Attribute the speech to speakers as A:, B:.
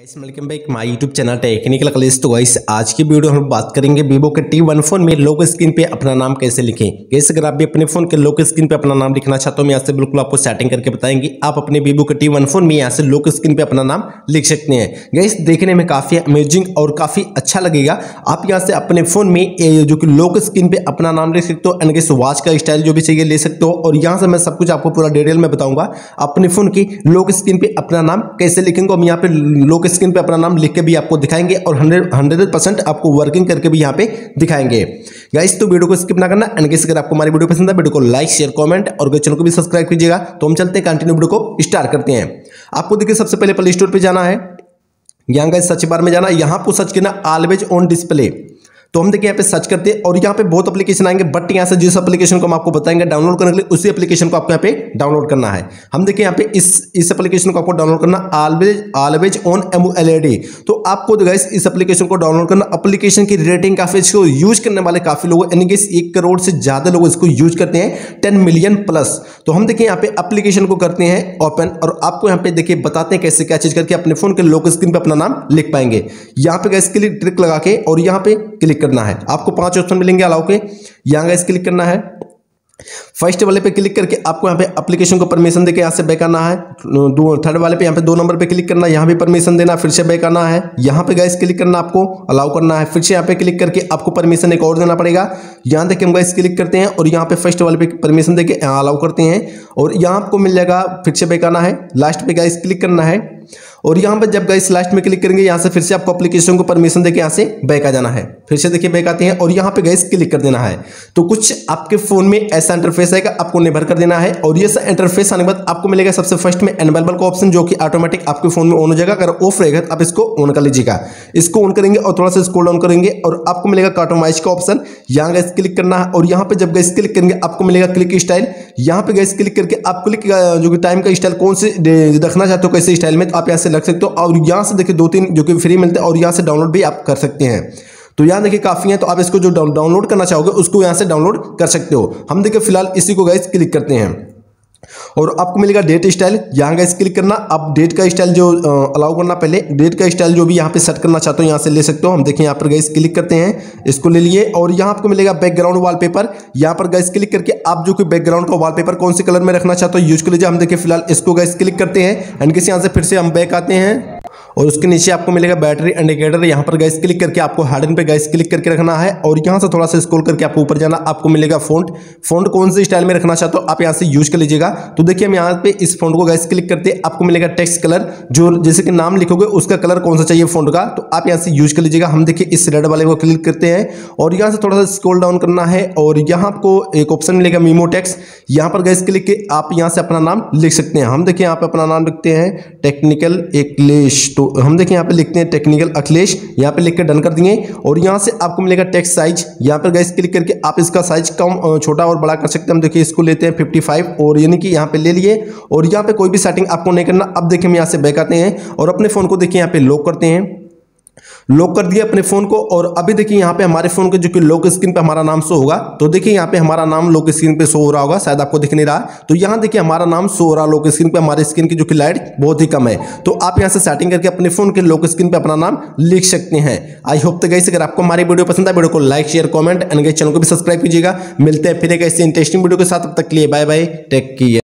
A: Guys welcome back my YouTube channel Technical Class तो guys आज की वीडियो हम बात करेंगे वीवो के टी वन फ़ोन में लोक स्क्रीन पे अपना नाम कैसे लिखें। गैस अगर आप भी अपने फ़ोन के लोक स्क्रीन पे अपना नाम लिखना चाहते हो, मैं यहाँ से बिल्कुल आपको सेटिंग करके बताएँगे। आप अपने वीवो के टी वन फ़ोन में यहाँ से लोक स्क्रीन पे अपना नाम लिख सकते हैं। गैस देखने में काफ़ी अमेजिंग और काफ़ी अच्छा लगेगा। आप यहाँ से अपने फ़ोन में जो कि लोक स्क्रीन पे अपना नाम लिख सकते हो एंड गैस वॉच का स्टाइल जो भी चाहिए ले सकते हो। और यहाँ से मैं सब कुछ आपको पूरा डिटेल में बताऊँगा। अपने फ़ोन की लोक स्क्रीन पे अपना नाम कैसे लिखेंगे, हम यहाँ पे लोक स्क्रीन पे अपना नाम लिख के भी आपको दिखाएँगे और हंड्रेड हंड्रेड परसेंट आपको वर्किंग करके भी यहाँ पे दिखाएँगे। गाइस तो वीडियो को स्किप ना करना। एंड गाइस अगर आपको हमारी वीडियो पसंद है वीडियो को लाइक शेयर कमेंट और चैनल को भी सब्सक्राइब कीजिएगा। तो हम चलते हैं कंटिन्यू वीडियो को स्टार्ट करते हैं। आपको देखिए, सबसे पहले प्ले स्टोर पर जाना है। यहाँ गए सर्च बार में जाना। यहाँ आपको सर्च करना ऑलवेज ऑन डिस्प्ले तो हम देखिए यहाँ पे सर्च करते हैं और यहाँ पे बहुत एप्लीकेशन आएँगे बट यहाँ से जिस एप्लीकेशन को हम आपको बताएँगे डाउनलोड करने के लिए, उसी एप्लीकेशन को आपको यहाँ पे डाउनलोड करना है। हम देखिए यहाँ पे इस इस एप्लीकेशन को आपको डाउनलोड करना ऑलवेज ऑलवेज ऑन एम तो आपको गाइस इस एप्लीकेशन को डाउनलोड करना एप्लीकेशन की रेटिंग काफ़ी इसको यूज़ करने वाले काफ़ी लोग, यानी कि एक करोड़ से ज़्यादा लोग इसको यूज़ करते हैं टेन मिलियन प्लस तो हम देखिए यहाँ पे एप्लीकेशन को करते हैं ओपन और आपको यहाँ पे देखिए बताते हैं कैसे क्या चीज़ करके अपने फ़ोन के लोक स्क्रीन पर अपना नाम लिख पाएँगे। यहाँ पे गैस क्लिक ट्रिक लगा के और यहाँ पे क्लिक करना है। आपको पाँच ऑप्शन मिलेंगे अलाउ के। यहाँ गैस क्लिक करना है। फ़र्स्ट वाले पे क्लिक करके आपको यहाँ पे एप्लीकेशन को परमिशन देके यहाँ से बैक आना है। थर्ड वाले पे यहाँ पे दो नंबर पे क्लिक करना है यहाँ भी परमिशन देना, फिर से बैक आना है। यहाँ पे गैस क्लिक करना आपको अलाउ करना है। फिर से यहाँ पे क्लिक करके आपको परमिशन एक और देना पड़ेगा। यहाँ देखिए हम गैस क्लिक करते हैं और यहाँ पे फ़र्स्ट वाले पे परमिशन देके अलाउ करते हैं। और यहाँ आपको मिल जाएगा, फिर से बैक आना है। लास्ट पे गैस क्लिक करना है। और यहाँ पर जब गैस लास्ट में क्लिक करेंगे, यहाँ से फिर से आपको एप्लीकेशन को परमिशन देके यहाँ से बैक आ जाना है। फिर से देखिए बैक आते हैं और यहाँ पे गैस क्लिक कर देना है। तो कुछ आपके फ़ोन में ऐसा इंटरफेस आएगा, आपको निर्भर कर देना है और ये इंटरफेस आने के बाद आपको मिलेगा सबसे फ़र्स्ट में एनबल का ऑप्शन जो कि ऑटोमेटिक आपके फ़ोन में ऑन हो जाएगा। अगर ऑफ़ रहेगा तो आप इसको ऑन कर लीजिएगा। इसको ऑन करेंगे और थोड़ा सा स्कोल डाउन करेंगे और आपको मिलेगा कार्टोमाइज का ऑप्शन यहाँ गैस क्लिक करना है और यहाँ पे जब गैस क्लिक करेंगे, आपको मिलेगा क्लिक स्टाइल यहाँ पे गैस क्लिक करके आप क्लिक जो कि टाइम का स्टाइल कौन से रखना चाहते हो कैसे स्टाइल में तो आप यहाँ से लग सकते हो और यहाँ से देखिए दो तीन जो कि फ्री मिलते हैं और यहाँ से डाउनलोड भी आप कर सकते हैं। तो यहाँ देखिए काफ़ी है तो आप इसको जो डाउनलोड करना चाहोगे, उसको यहाँ से डाउनलोड कर सकते हो। हम देखिए फ़िलहाल इसी को गैस क्लिक करते हैं। और आपको मिलेगा डेट स्टाइल यहाँ का क्लिक करना। आप डेट का स्टाइल जो अलाउ करना पहले डेट का स्टाइल जो भी यहाँ पे सेट करना चाहते हो, यहाँ से ले सकते हो। हम देखें यहाँ पर गैस क्लिक करते हैं। इसको ले लिए और यहाँ आपको मिलेगा बैकग्राउंड वाल पेपर यहाँ पर गैस क्लिक करके आप जो कि बैकग्राउंड का वॉलपेपर कौन से कलर में रखना चाहते हो यूज़ कर लीजिए हम देखिए फ़िलहाल इसको गैस क्लिक करते हैं। एंड किसी यहाँ से फिर से हम बैक आते हैं। और उसके नीचे आपको मिलेगा बैटरी इंडिकेटर। यहाँ पर गैस क्लिक करके आपको हार्डन पे गैस क्लिक करके रखना है और यहाँ से थोड़ा सा स्क्रॉल करके आपको ऊपर जाना, आपको मिलेगा फ़ोन फ़ोन कौन से स्टाइल में रखना चाहते हो, आप यहाँ से यूज़ कर लीजिएगा। तो देखिए हम यहाँ पे इस फ़ोन को गैस क्लिक करते, आपको मिलेगा टेक्स्ट कलर जो जैसे कि नाम लिखोगे उसका कलर कौन सा चाहिए फ़ोन का तो आप यहाँ से यूज़ कर लीजिएगा। हम देखिए इस रेड वाले को क्लिक करते हैं और यहाँ से थोड़ा सा स्क्रॉल डाउन करना है और यहाँ आपको एक ऑप्शन मिलेगा मीमो टेक्स यहाँ पर गैस क्लिक के आप यहाँ से अपना नाम लिख सकते हैं। हम देखिए यहाँ पे अपना नाम लिखते हैं टेक्निकल एक्लेश तो हम देखें, यहाँ पे लिखते हैं टेक्निकल अखिलेश, यहाँ पे लिख कर डन कर दिए और यहाँ से आपको मिलेगा टेक्स्ट साइज़ यहाँ पर गैस क्लिक करके आप इसका साइज़ कम छोटा और बड़ा कर सकते हैं। हम देखिए, इसको लेते हैं 55 और यानी कि यहाँ पे ले लिए। और यहाँ पे कोई भी सेटिंग आपको नहीं करना। अब देखिए हम यहाँ से बैक आते हैं। और अपने फ़ोन को देखिए, यहाँ पे लॉक करते हैं। लॉक कर दिया अपने फ़ोन को और अभी देखिए यहाँ पे हमारे फ़ोन के जो कि लॉक स्क्रीन पे हमारा नाम शो होगा तो देखिए यहाँ पे हमारा नाम लॉक स्क्रीन पे शो हो रहा होगा, शायद आपको दिख नहीं रहा तो यहाँ देखिए हमारा नाम शो हो रहा लॉक स्क्रीन पे हमारे स्क्रीन की जो कि लाइट बहुत ही कम है। तो आप यहाँ से सेटिंग करके अपने फ़ोन के लॉक स्क्रीन पर अपना नाम लिख सकते हैं। आई होप तो गई अगर आपको हमारी वीडियो पसंद है वीडियो को लाइक शेयर कॉमेंट एंड गई चैनल को भी सब्सक्राइब कीजिएगा। मिलते हैं फिर एक ऐसी इंटरेस्टिंग वीडियो के साथ अब तक लिए बाय बाय टेक की